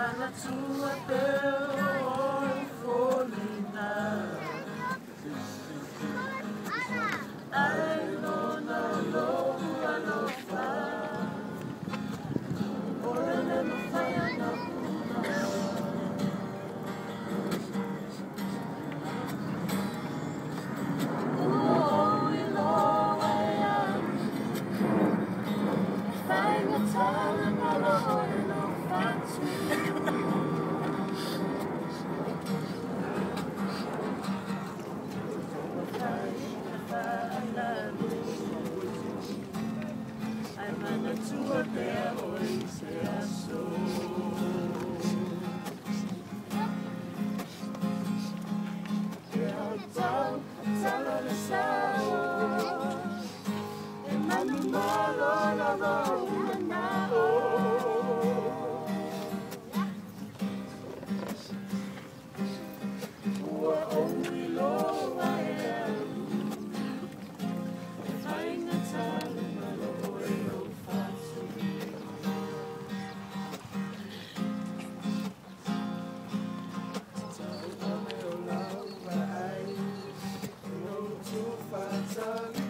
Thank you. I know, I know, I know I sun.